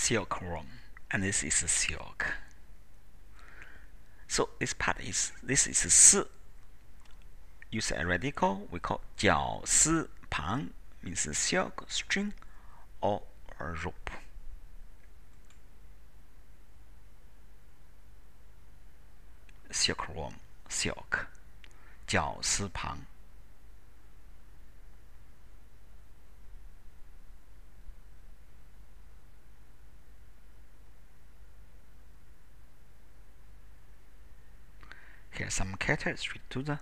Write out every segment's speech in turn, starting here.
silk worm and this is silk. So this part is this is si. Use a radical we call jiao si pang means silk string or rope. Silkworm silk. Jiao si pang. Here some characters read to the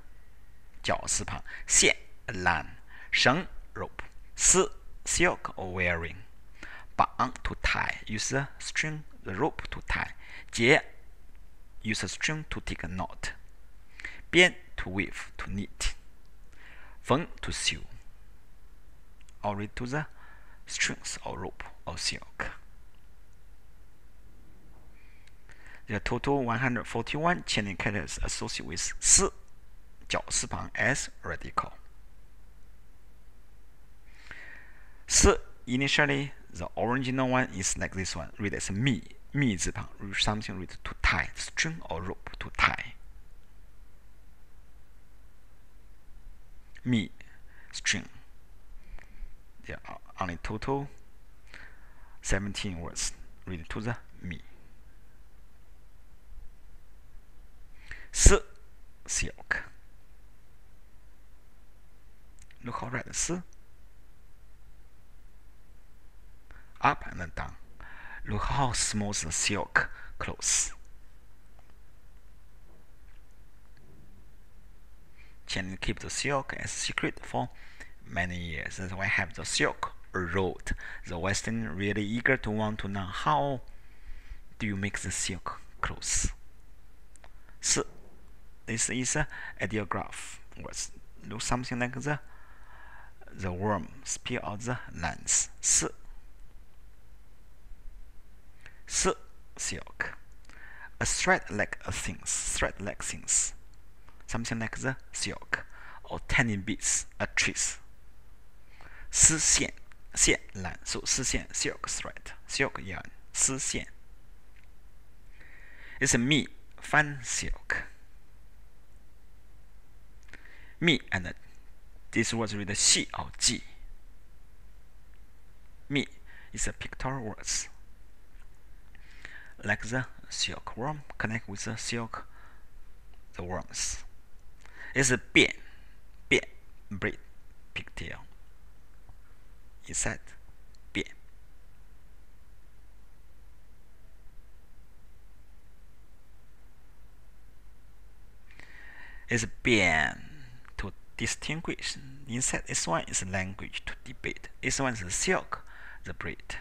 绞丝旁线 a line 绳 rope 丝 silk or wearing 绑 to tie use the string the rope to tie 结 use a string to take a knot 编 to weave to knit 缝 to sew or read to the strings or rope or silk There are total 141 chaining characters associated with 丝绞丝旁 as radical. 丝 initially the original one is like this one, read as me, me 字旁 something read to tie, string or rope to tie. Me, string. There are only total 17 words read to the me. s silk. Look how right, s. Up and then down. Look how smooth the silk clothes. Can keep the silk as secret for many years. That's why I have the silk road. The Western really eager to want to know how do you make the silk clothes. this is a ideograph was look something like the the worm spear of the lens 四 S silk a thread like a things thread like things something like the silk or tiny bits a trace 丝线线缆手丝线 silk thread silk yarn 丝线 It's a me fan silk me and this was with the 系 or ji. Me is a pictorial words like the silkworm connect with the silk the worms. It's a bì, bian, breed, pigtail. Inside, bì. It's a distinguish. Inside this one is language to debate. This one is silk, the braid.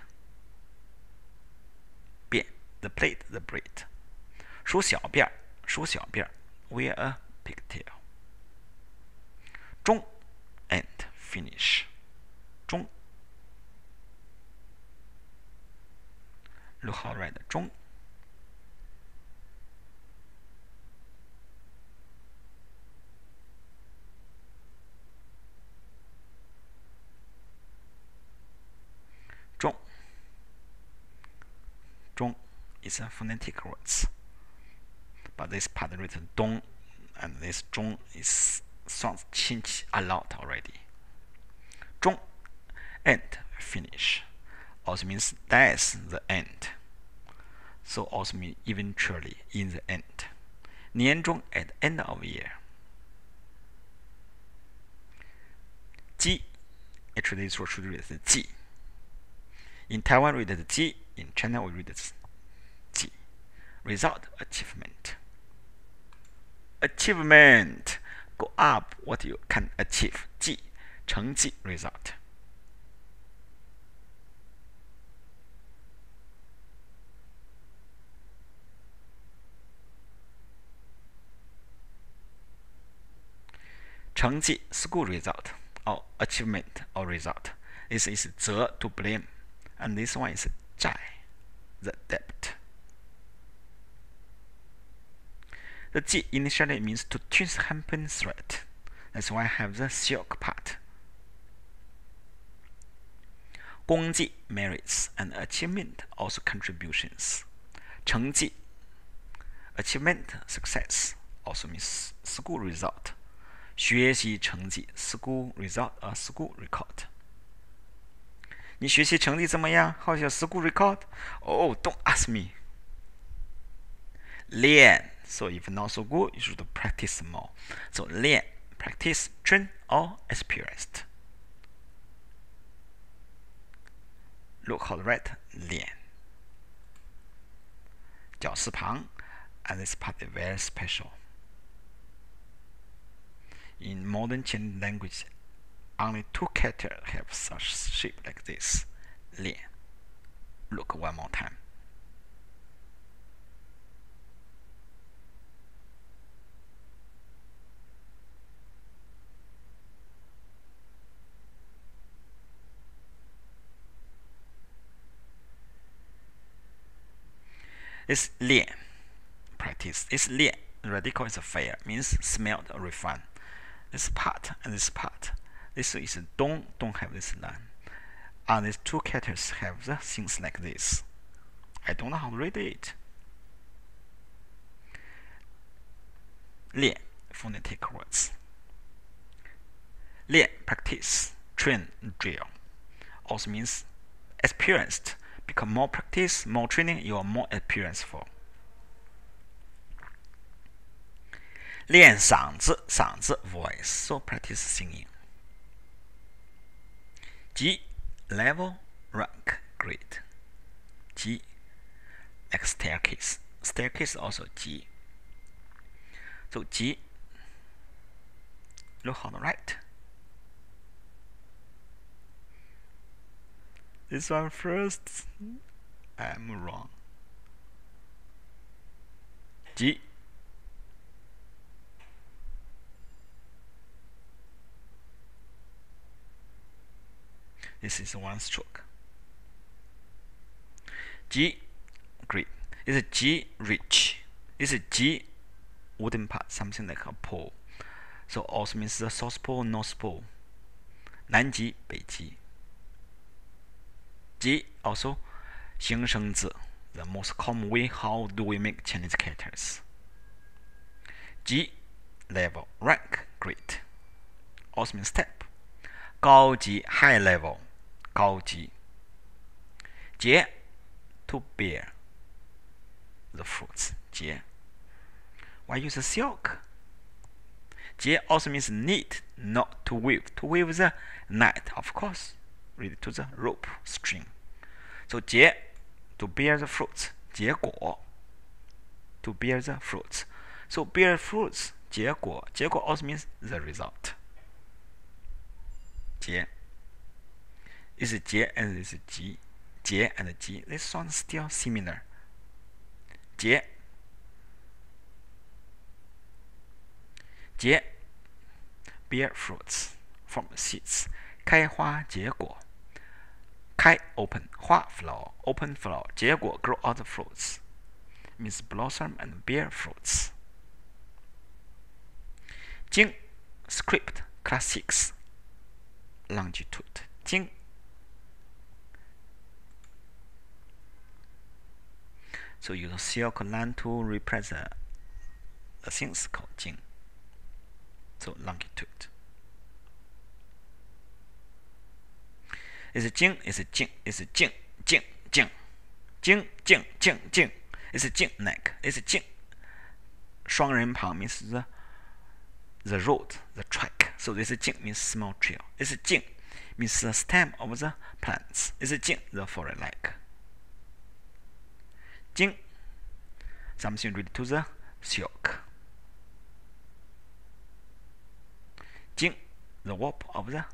辫 the plate, the braid. 梳小辫儿，梳小辫儿 wear a pigtail. 中 end finish. 中 look how right 中中 zhong is a phonetic words, but this part written dong and this zhong is sounds changed a lot already. Zhong, end, finish, also means that's the end. So also means eventually, in the end. 年终 at end of year. Ji, actually this word should read as G. in Taiwan, we read it Ji. In China, we read it Ji. Result, achievement. Achievement. Go up what you can achieve. Ji. 成绩 result. school result or achievement or result. This is 责 to blame and this one is 债 the debt the G initially means to twist hempen thread that's why I have the silk part 功绩 merits and achievement also contributions. 成绩 achievement success also means school result. 学习成绩 school result a school record. 你学习成绩怎么样？How's your school record? Oh, don't ask me. 练 so if not so good, you should practice more. So 练 practice, train or experienced. Look how right 练。绞丝旁 and this part is very special. In modern Chinese language, Only two characters have such shape like this. Lián. look one more time. It's lian. Practice. It's lian. Radical is fair. Means smelled or refined. This part and this part This is don't don't have this line. And these two characters have the things like this. I don't know how to read it. 练 phonetic words. 练 practice, train, drill. Also means experienced become more practice, more training, you are more experienced for. 练嗓子，嗓子 voice, so practice singing. G level, rank, grade. G staircase. Staircase also G. So G look on the right. This one first. I'm wrong. G. This is one stroke. G. Great. Is G rich. Is G wooden part, something like a pole. So also means the South Pole, North Pole. 南极、北极。G also 形声字 the most common way how do we make Chinese characters. G level rank grade also means step 高级 high level 高级结 to bear the fruits 结 why use silk 结 also means knit not to weave to weave the net of course related to the rope string. So 结 to bear the fruits, 结果 to bear the fruits. So bear fruits 结果结果 also means the result. 结 is 结 and is 集结 and 集 this sounds still similar. 结结 bear fruits from seeds 开花结果开 open 花 flower open flower 结果 grow out fruits means blossom and bear fruits 经 script classics longitude 经 so use silk line to represent the things called 经 so longitude is 静 is 静 is 静静静静静静静 is 静 neck is 静双人旁 means the the road the track so this 静 means small trail is 静 means the stem of the plants is 静 the foreign leg 静 something related to the silk 静 the warp of the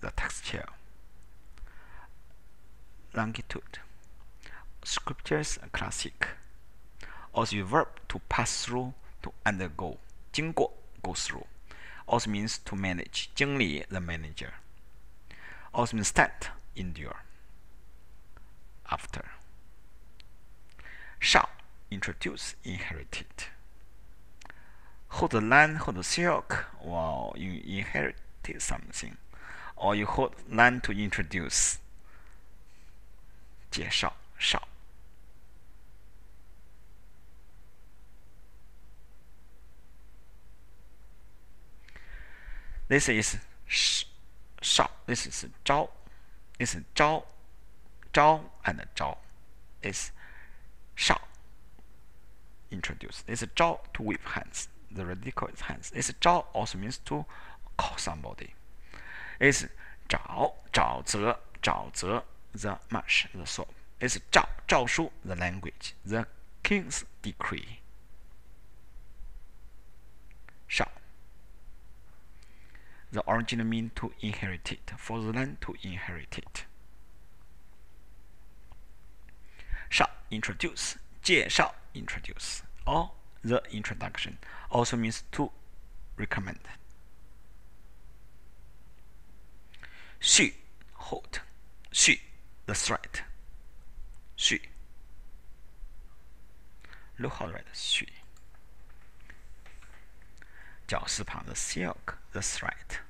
the texture longitude. Scriptures classic. Also verb to pass through, to undergo. 经过 go through. Also means to manage. 经理 the manager. Also means stand, endure. After. 上 introduce, inherited. Hold the land, hold the silk. Wow, you inherited something. Or you hold land to introduce 介绍绍。This is 少。This is 招。This is 招。招 and 招 is Shao. introduce. It's a zhao to wave hands. The radical is hands. It's zhao also means to call somebody. It's zhao, zhao ze, zhao the marsh, the soul. It's zhao, zhao shu, the language, the king's decree. Shao. The original mean to inherit it, for the land to inherit it. introduce 介绍 introduce or the introduction also means to recommend. 续 hold 续 the thread 续 look how right 续绞丝旁 the silk the thread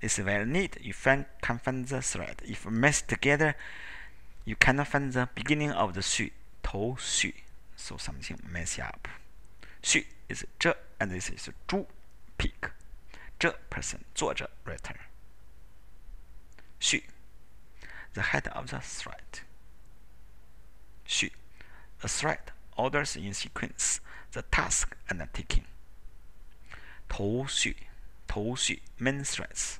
It's very neat. You find, can find the thread. If messed together, you cannot find the beginning of the 续头绪 so something mess up. 续 is 这 and this is 猪 pig. 这 person 作者 writer 序 the head of the thread 序 a thread orders in sequence the task undertaking 头绪头绪 main threads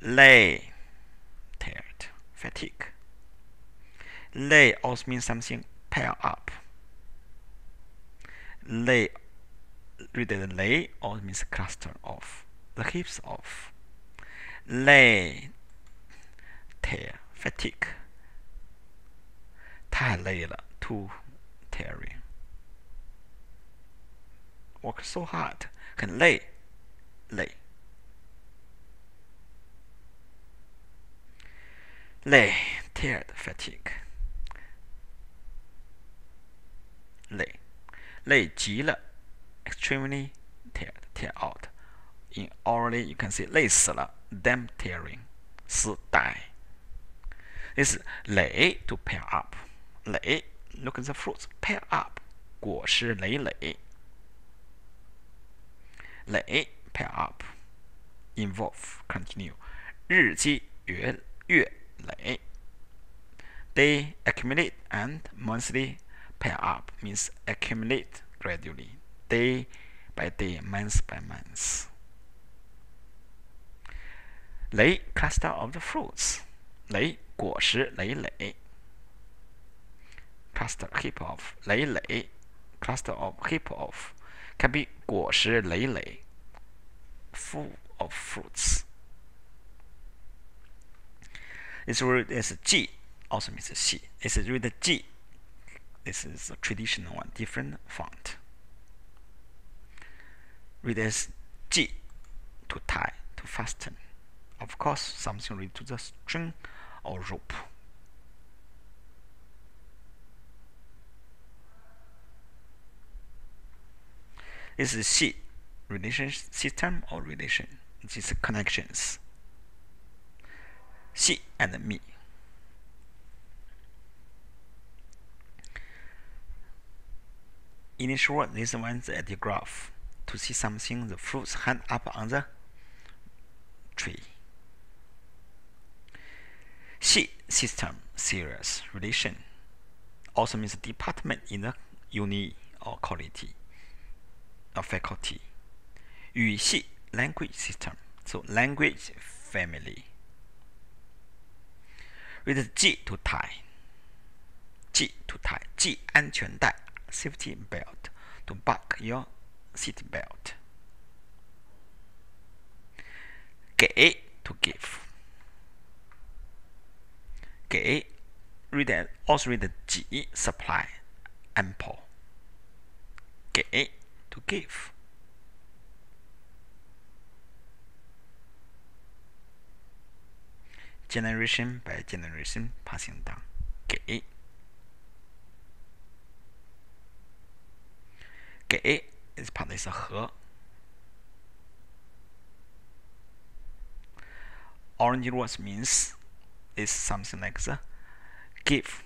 lay tired fatigue lay also means something pile up lay read the lay or means cluster of the heaps of lay tear fatigue 太累了 too tiring work so hard 很累累 累 tired fatigue 累累极了 extremely tired, tear out. In orally, you can say 累死了，damn tearing，死呆。This lay to pair up. Lay, look at the fruits, pair up. 果实累累。累 pair up. Involve, continue. 日积月月 累。They accumulate and monthly pair up means accumulate gradually day by day, month by month. Lay cluster of the fruits. 累果实累累。cluster heap of 累累 cluster of heap of can be 果实累累 full of fruits. This word is G also means C. It's read G. This is a traditional one, different font read as G to tie, to fasten. Of course, something related to the string or rope. This is C, relation system or relation. This is connections. C and me. Initial, this one's a graph to see something, the fruits hang up on the tree. C system series relation also means department in the uni or quality or faculty. 语系 language system, so language family With G to tie. G to tie. G 安全带 safety belt to buck your seat belt. 给 to give. 给 read also read 给 supply ample. 给 to give. generation by generation passing down. Okay. Okay, is part is a 河. Orange words means is something like the give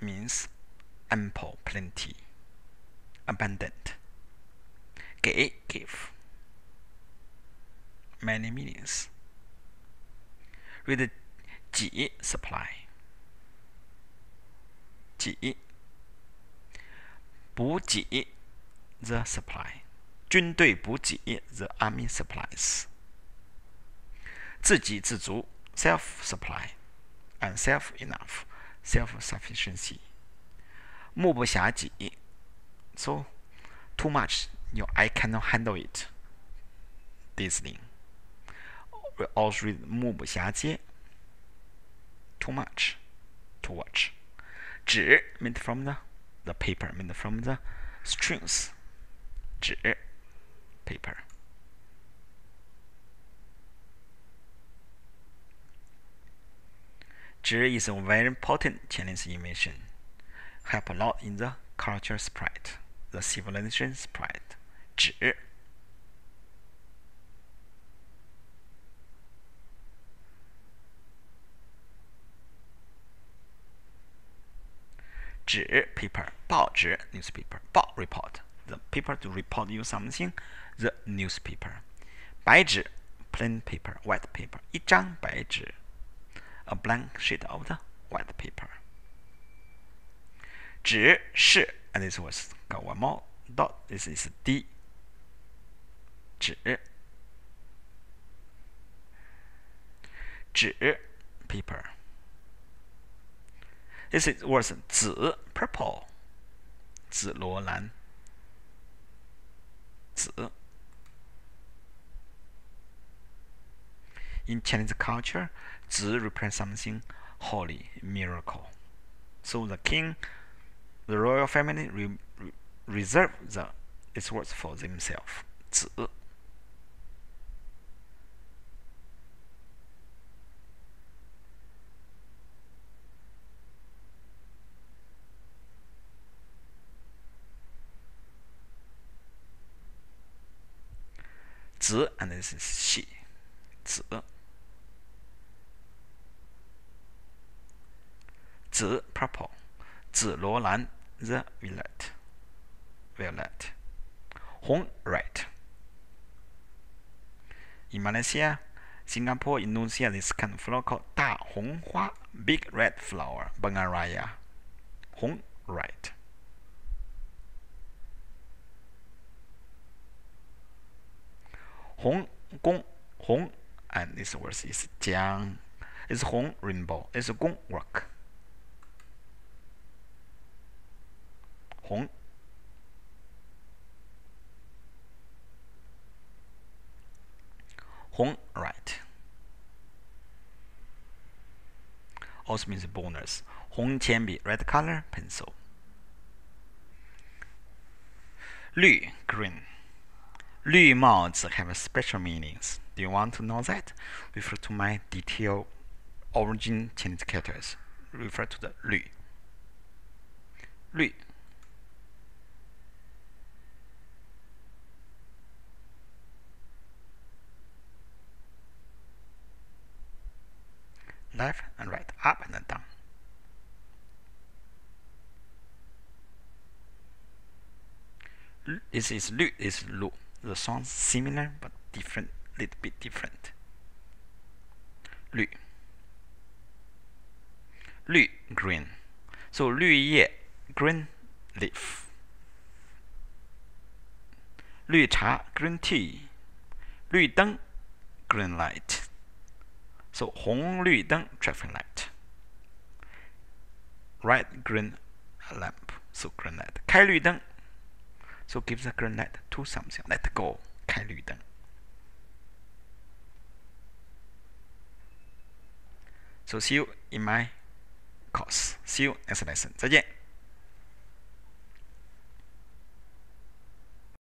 means ample, plenty, abundant. Give, give many meanings Read 给 supply 给补给 the supply 军队补给 the army supplies 自给自足 self supply and self enough self sufficiency 目不暇给 so too much your eye cannot handle it Disney we also read 目不暇接 too much to watch 纸 made from the the paper made from the strings 纸 paper 纸 is a very important Chinese invention help a lot in the culture spread the civilization spread 纸 纸 paper 报纸 newspaper 报 report the paper to report you something the newspaper 白纸 plain paper white paper 一张白纸 a blank sheet of the white paper 纸是 and this was got one more dot this is d 纸纸 paper this is was 紫 purple 紫罗兰紫 In Chinese culture, 紫 represents something holy, miracle. So the king, the royal family re, re, reserve the its words for themselves. 紫 and this is she. 子紫 purple，紫罗兰 the violet red。In Malaysia, Singapore, Indonesia, this kind of flower called 大红花 big red flower, Bunga Raya, Hong red。Hong Kong, Hong, and this word is Jiang. It's Hong rainbow. It's Gong rock. Hong. Hong right. Also means bonus. Hong Tianbi, red color pencil. Lü, green. Lu mods have special meanings. Do you want to know that? Refer to my detailed origin indicators. Refer to the Lu. Lu. Left and right, up and down. This is Lu, this is Lu. The sounds similar but different, little bit different. Lu. Lu, green. So 绿叶 green leaf. 绿茶 green tea. 绿灯 green light. So 红绿灯 traffic light. Red green lamp. So green light. 开绿灯 So give the green light to something. Let go. 开绿灯。So see you in my course. See you next lesson. 再见。